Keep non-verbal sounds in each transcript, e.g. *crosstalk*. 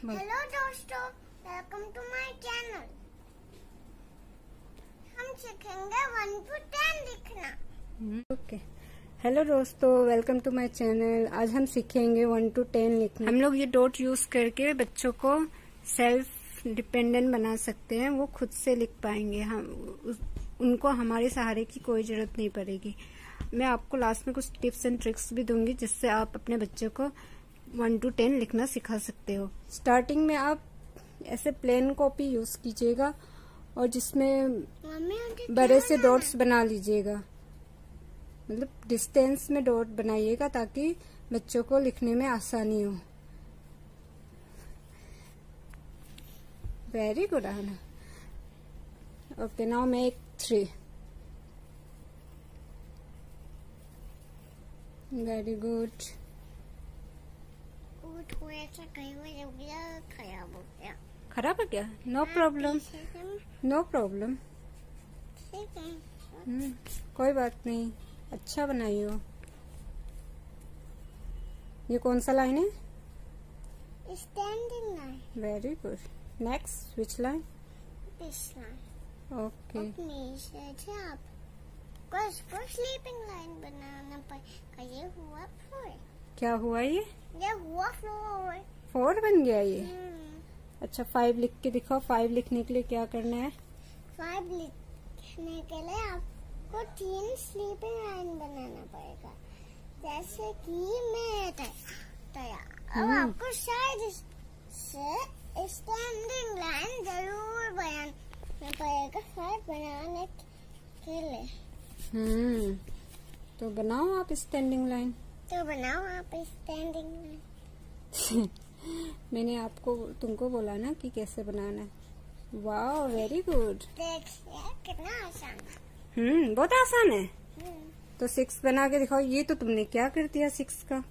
Hello दोस्तों. Welcome to my channel हम सीखेंगे वन टू टेन लिखना। ओके हेलो दोस्तों. वेलकम टू माय चैनल आज हम सीखेंगे वन टू टेन लिखना। हम लोग ये डॉट यूज़ करके बच्चों को सेल्फ डिपेंडेंट बना सकते हैं। वो खुद से लिख पाएँगे। हम उस- उनको हमारे सहारे की कोई ज़रूरत नहीं पड़ेगी। मैं आपको लास्ट में कुछ टिप्स एंड ट्रिक्स भी दूँगी जिससे आप अपने बच्चों को वन टू टेन लिखना सिखा सकते हो। स्टार्टिंग में आप ऐसे प्लेन कॉपी यूज़ कीजिएगा और जिसमें बड़े से डॉट्स बना लीजिएगा। मतलब डिस्टेंस में डॉट बनाइएगा ताकि बच्चों को लिखने में आसानी हो। वेरी गुड आना okay now make three very good वो थोड़ा सा कहीं में गया खराब हो गया खराब हो गया नो प्रॉब्लम नो प्रॉब्लम ठीक है कोई बात नहीं अच्छा बनाई हो ये कौन सा लाइन है standing line very good next switch line this line okay sleeping line बनाना पड़ेगा ये हुआ फ्लोर क्या हुआ ये? ये हुआ फ्लोर फोर बन गया ये? हम्म। अच्छा फाइव लिख के दिखाओ। फाइव लिखने के लिए क्या करना है? फाइव लिखने के लिए आपको तीन स्लीपिंग लाइन बनाना पड़ेगा। जैसे कि मैं तैयार अब हम्म। आपको शायद से स्टैंडिंग लाइन ज़रूर बनाना पड़ेगा फाइव बनाने के लिए। हम्म। तो बनाओ आप स्टैंडिंग लाइन तो बनाओ आप स्टैंडिंग *laughs* मैंने आपको तुमको बोला ना कि कैसे बनाना है। वाह वेरी गुड कितना आसान हम्म बहुत आसान है। हम्म। तो सिक्स बना के दिखाओ। ये तो तुमने क्या कर दिया सिक्स का। *laughs*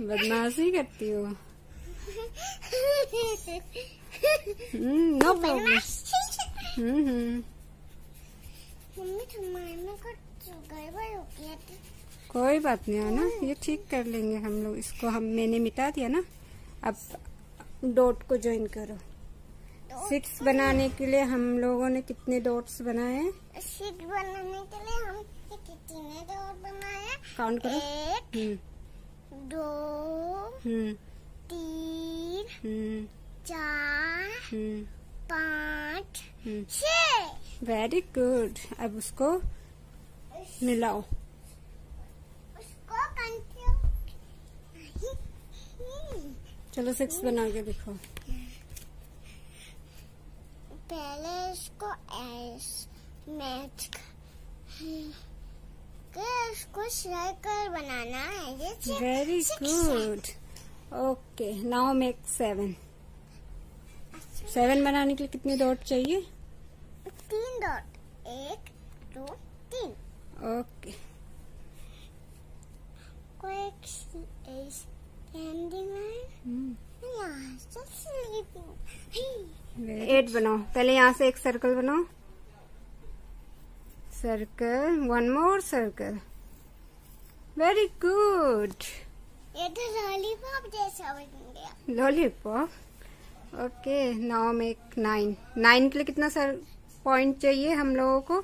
बदमाशी करती हो। No problem hmm hmm. Mummy तुम्हारे में कोई बात नहीं है ना? ये ठीक कर लेंगे हम लोग। इसको हम मैंने मिटा दिया ना। अब डॉट को ज्वाइन करो। सिक्स बनाने के लिए हम लोगों ने कितने डॉट्स बनाए शीट बनाने के लिए हम कितने डोर बनाए काउंट करो। एक हम्म। दो हम्म। तीन हम्म। चार पाँच छः। वेरी गुड अब उसको मिलाओ। चलो सिक्स बना के दिखाओ। पहले इसको ऐस मैच इसको सर्कल बनाना है ये very good okay now make seven seven बनाने के लिए कितने डॉट चाहिए? तीन डॉट एक दो तीन। स्टैंडिंग लाइन यहाँ से स्लीपिंग एट बनाओ पहले यहाँ से एक सर्कल बनाओ circle one more circle very good ये तो लॉलीपॉप जैसा बन गया lollipop okay now make nine nine के लिए कितना सर पॉइंट चाहिए हम लोगों को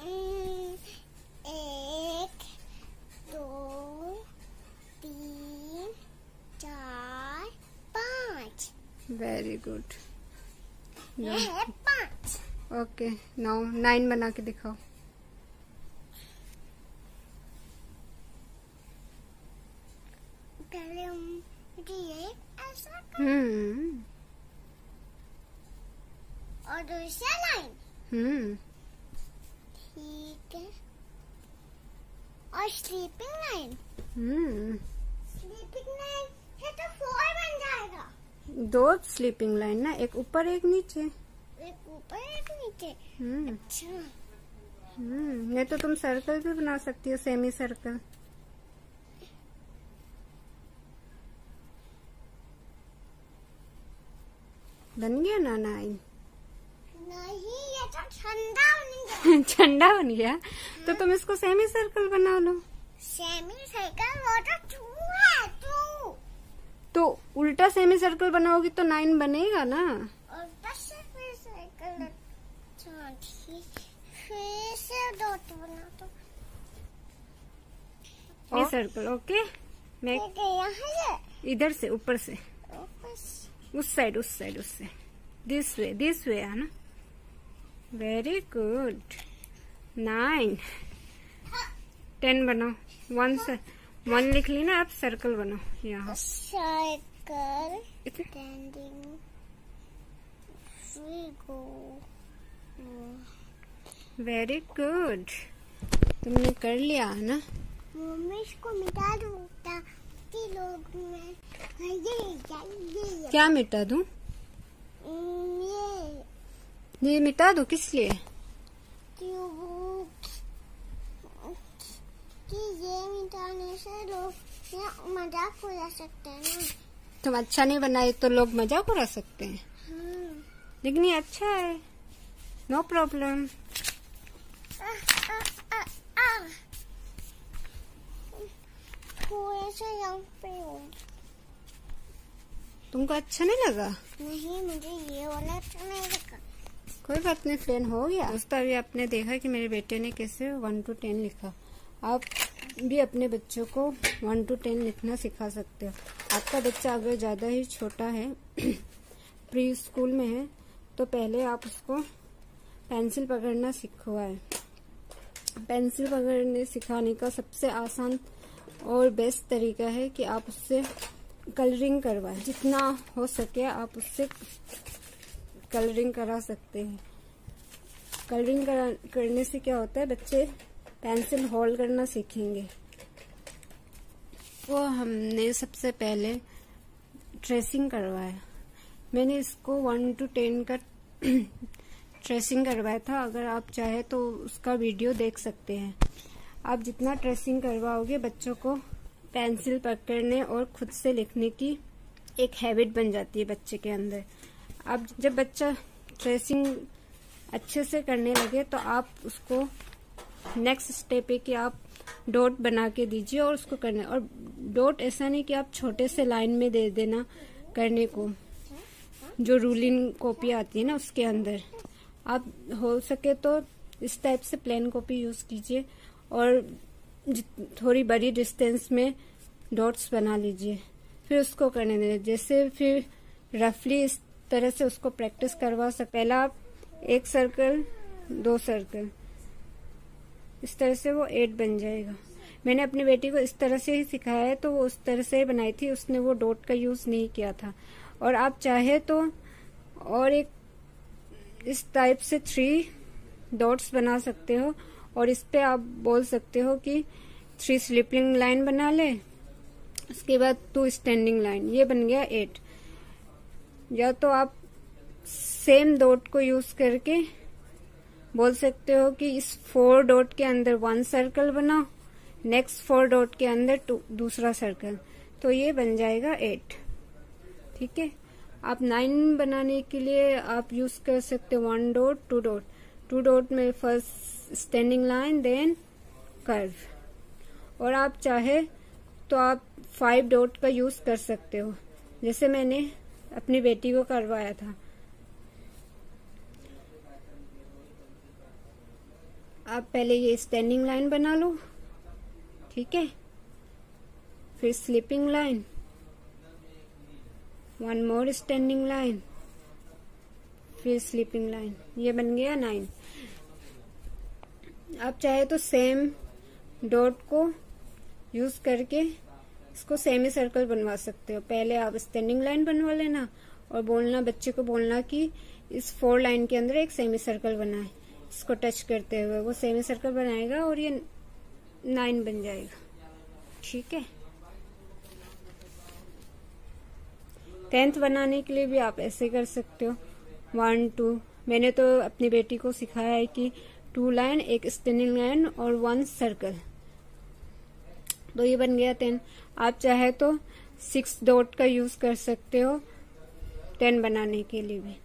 हम्म, एक दो तीन चार पाँच वेरी गुड ये है पाँच। ओके नाउ नाइन बना के दिखाओ। पहले हम ये ऐसा कर। हम्म। और दूसरा लाइन हम्म। ठीक है। और sleeping line hmm. Sleeping line है तो फोर बन जाएगा। दो स्लीपिंग लाइन ना एक ऊपर एक नीचे। एक ऊपर एक नीचे। हम्म। अच्छा। हम्म ये तो तुम सर्कल भी बना सकती हो सेमी सर्कल बन गया ना नाइन नहीं ये तो ठंडा नहीं गया। *laughs* ठंडा बन गया? तो तुम इसको सेमी सर्कल बना लो। सेमी सर्कल वो तो टू है उल्टा सेमी सर्कल बनाओगी तो नाइन बनेगा ना? फिर सर्कल फिर से डॉट बना दो ये सर्कल ओके मैं इधर से ऊपर से। ऊपर से। उस साइड उस साइड उस से दिस वे दिस वे है ना? वेरी गुड नाइन टेन बनाओ। वन से वन लिख ली ना आप सर्कल बनाओ। यहाँ। Circle standing we go. Very good तुमने कर लिया है ना? मम्मी इसको मिटा दो ताकि लोग में ये ये ये। क्या मिटा दूँ? ये। ये मिटा दूँ किस लिए? कि ये मिटाने से लोग ये मज़ाक उड़ा सकते हैं ना। तुम अच्छा नहीं बनाए तो लोग मज़ाक उड़ा सकते हैं। लेकिन ये अच्छा है। नो प्रॉब्लम तुमको अच्छा नहीं लगा? नहीं मुझे ये वाला अच्छा नहीं लगा कोई बात नहीं फ्रेंड हो गया। दोस्तों, अभी आपने देखा कि मेरे बेटे ने कैसे वन टू टेन लिखा। आप भी अपने बच्चों को वन टू टेन लिखना सिखा सकते हो। आपका बच्चा अगर ज़्यादा ही छोटा है *clears throat* प्री स्कूल में है तो पहले आप उसको पेंसिल पकड़ना सिखवाए पेंसिल पकड़ने सिखाने का सबसे आसान और बेस्ट तरीका है कि आप उससे कलरिंग करवाएँ। जितना हो सके आप उससे कलरिंग करा सकते हैं। कलरिंग करा, करने से क्या होता है बच्चे पेंसिल होल्ड करना सीखेंगे। वो हमने सबसे पहले ट्रेसिंग करवाया। मैंने इसको वन टू टेन का *clears throat* ट्रेसिंग करवाया था। अगर आप चाहे तो उसका वीडियो देख सकते हैं। आप जितना ट्रेसिंग करवाओगे बच्चों को पेंसिल पकड़ने और खुद से लिखने की एक हैबिट बन जाती है बच्चे के अंदर। अब जब बच्चा ट्रेसिंग अच्छे से करने लगे तो आप उसको नेक्स्ट स्टेप है कि आप डॉट बना के दीजिए और उसको करने, और डॉट ऐसा नहीं कि आप छोटे से लाइन में दे देना करने को। जो रूलिंग कॉपी आती है ना उसके अंदर। आप हो सके तो इस टाइप से प्लेन कॉपी यूज़ कीजिए और थोड़ी बड़ी डिस्टेंस में डॉट्स बना लीजिए। फिर उसको करने दीजिए जैसे फिर रफली इस तरह से उसको प्रैक्टिस करवा सकते पहला आप एक सर्कल, दो सर्कल इस तरह से वो एट बन जाएगा। मैंने अपनी बेटी को इस तरह से ही सिखाया है तो वो उस तरह से बनाई थी, उसने वो डॉट का यूज़ नहीं किया था। और आप चाहे तो और एक इस टाइप से थ्री डॉट्स बना सकते हो, और इस पे आप बोल सकते हो कि थ्री स्लिपिंग लाइन बना ले, उसके बाद टू स्टैंडिंग लाइन ये बन गया एट या तो आप सेम डॉट को यूज़ करके बोल सकते हो कि इस फोर डॉट के अंदर वन सर्कल बनाओ नेक्स्ट फोर डॉट के अंदर दूसरा सर्कल। तो ये बन जाएगा एट। ठीक है? आप नाइन बनाने के लिए आप यूज़ कर सकते हो one dot two dot two dot में first standing line then curve और आप चाहे तो आप फाइव डॉट का यूज़ कर सकते हो। जैसे मैंने अपनी बेटी को करवाया था। आप पहले ये स्टैंडिंग लाइन बना लो, ठीक है? फिर sleeping line one more standing line फिर स्लीपिंग लाइन ये बन गया नाइन आप चाहे तो सेम डॉट को यूज़ करके इसको सेमी सर्कल बनवा सकते हो। पहले आप स्टैंडिंग लाइन बनवा लेना और बोलना, बच्चे को बोलना कि इस फोर लाइन के अंदर एक सेमी सर्कल बनाए। इसको टच करते हुए, वो सेमी सर्कल बनाएगा और ये नाइन बन जाएगा। ठीक है? टेंथ बनाने के लिए भी आप ऐसे कर सकते हो। वन टू मैंने तो अपनी बेटी को सिखाया है कि टू लाइन एक स्टैंडिंग लाइन और वन सर्कल तो ये बन गया टेन आप चाहे तो सिक्स डॉट का यूज़ कर सकते हो टेन बनाने के लिए भी।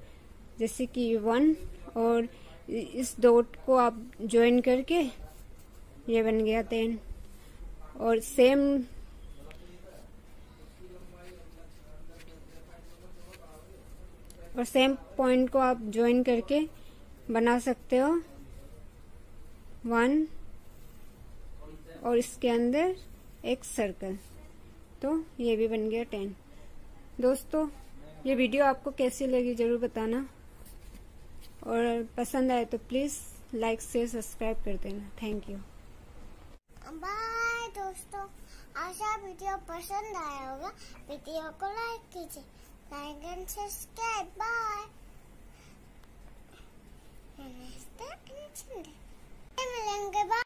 जैसे कि वन और इस डॉट को आप ज्वाइन करके ये बन गया टेन और सेम और सेम पॉइंट को आप ज्वाइन करके बना सकते हो. वन और इसके अंदर एक सर्कल तो ये भी बन गया टेन दोस्तों, ये वीडियो आपको कैसी लगी ज़रूर बताना. और पसंद आए तो प्लीज़ लाइक शेयर सब्सक्राइब कर देना. थैंक यू बाय दोस्तों. आशा वीडियो पसंद आया होगा, वीडियो को लाइक कीजिए. लाइक एंड सब्सक्राइब बाय मिलेंगे. बाय